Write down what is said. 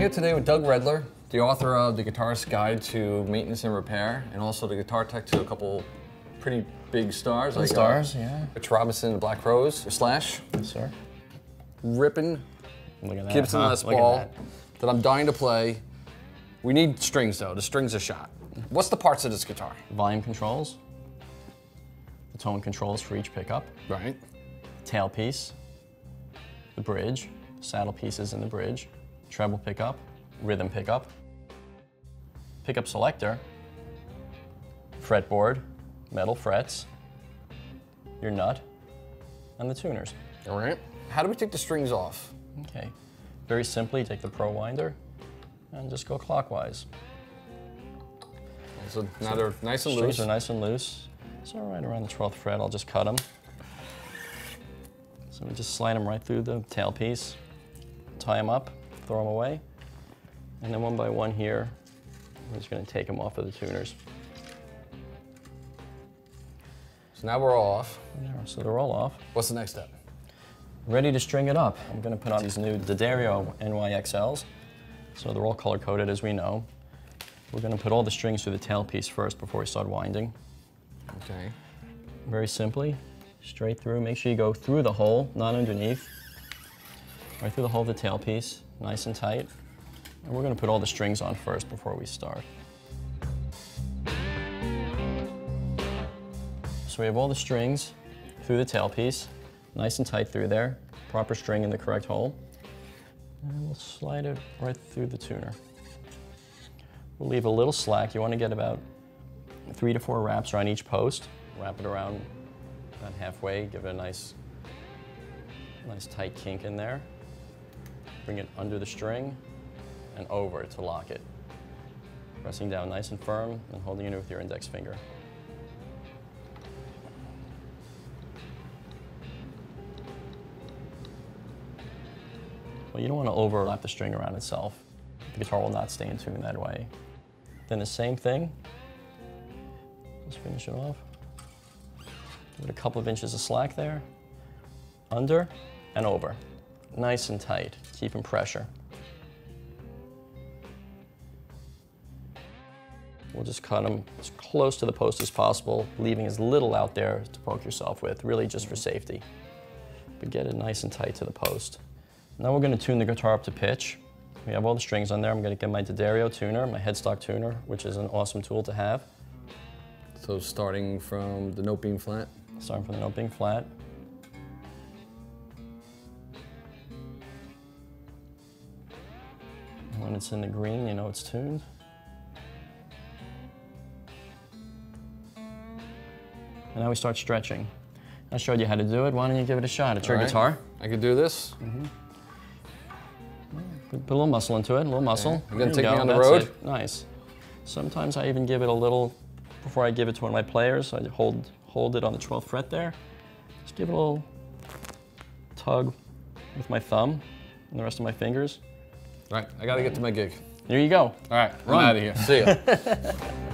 here today with Doug Redler, the author of The Guitarist's Guide to Maintenance and Repair, and also the guitar tech to a couple pretty big stars. Like stars, uh, yeah. Rich Robinson, Black Crowes, Slash. Yes, sir. Ripping Look at that. Gibson huh? Les Paul that. that I'm dying to play. We need strings though. The strings are shot. What's the parts of this guitar? Volume controls, the tone controls for each pickup, Right. tailpiece, the bridge, saddle pieces in the bridge, treble pickup, rhythm pickup, pickup selector, fretboard, metal frets, your nut, and the tuners. All right. How do we take the strings off? Okay, very simply, take the Pro Winder and just go clockwise. So now they're nice and Strings loose. are nice and loose. So right around the 12th fret, I'll just cut them. So we just slide them right through the tailpiece, tie them up, throw them away, and then one by one here, we're just gonna take them off of the tuners. So now we're all off. There, So they're all off. What's the next step? Ready to string it up. I'm gonna put on these new D'Addario NYXLs. So they're all color coded as we know. We're gonna put all the strings through the tailpiece first before we start winding. Okay. Very simply, straight through. Make sure you go through the hole, not underneath. Right through the hole of the tailpiece, nice and tight. And we're gonna put all the strings on first before we start. So we have all the strings through the tailpiece, nice and tight through there, proper string in the correct hole. And we'll slide it right through the tuner. We'll leave a little slack. You wanna get about three to four wraps around each post. Wrap it around about halfway, give it a nice, nice tight kink in there. Bring it under the string and over to lock it. Pressing down nice and firm and holding it with your index finger. Well, you don't want to overlap the string around itself. The guitar will not stay in tune that way. Then the same thing, Let's finish it off. Give it a couple of inches of slack there. Under and over. Nice and tight, keeping pressure. We'll just cut them as close to the post as possible, leaving as little out there to poke yourself with, really just for safety. But get it nice and tight to the post. Now we're gonna tune the guitar up to pitch. We have all the strings on there. I'm gonna get my D'Addario tuner, my headstock tuner, which is an awesome tool to have. So starting from the note being flat. Starting from the note being flat. When it's in the green, you know it's tuned. And now we start stretching. I showed you how to do it. Why don't you give it a shot? It's your right. guitar. I could do this. Put, put a little muscle into it, a little muscle. You gonna There take me on the that's road? it. Nice. Sometimes I even give it a little, before I give it to one of my players, I hold, hold it on the 12th fret there. Just give it a little tug with my thumb and the rest of my fingers. All right, I gotta get to my gig. Here you go. All right, Run. out of here. See ya.